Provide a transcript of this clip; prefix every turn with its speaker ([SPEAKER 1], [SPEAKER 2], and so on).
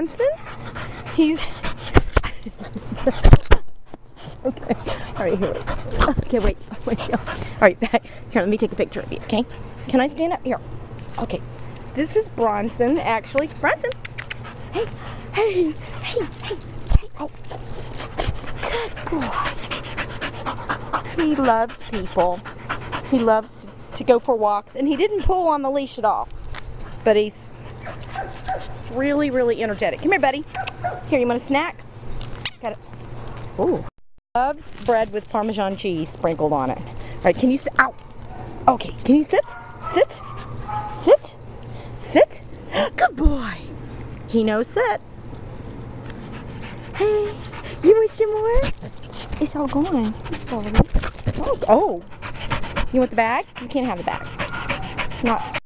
[SPEAKER 1] Bronson. He's okay. All right, here. go. Okay, wait, wait. All right, here. Let me take a picture of you. Okay? Can I stand up here? Okay. This is Bronson, actually. Bronson. Hey, hey, hey, hey, hey. Oh. Good boy. He loves people. He loves to, to go for walks, and he didn't pull on the leash at all. But he's really, really energetic. Come here, buddy. Here, you want a snack? Got it. Ooh. Loves bread with Parmesan cheese sprinkled on it. All right, can you sit? Ow. Okay, can you sit? Sit. Sit. Sit. Good boy. He knows sit. Hey, you want some more? It's all gone. It's sorry. Oh, oh. You want the bag? You can't have the bag. It's not.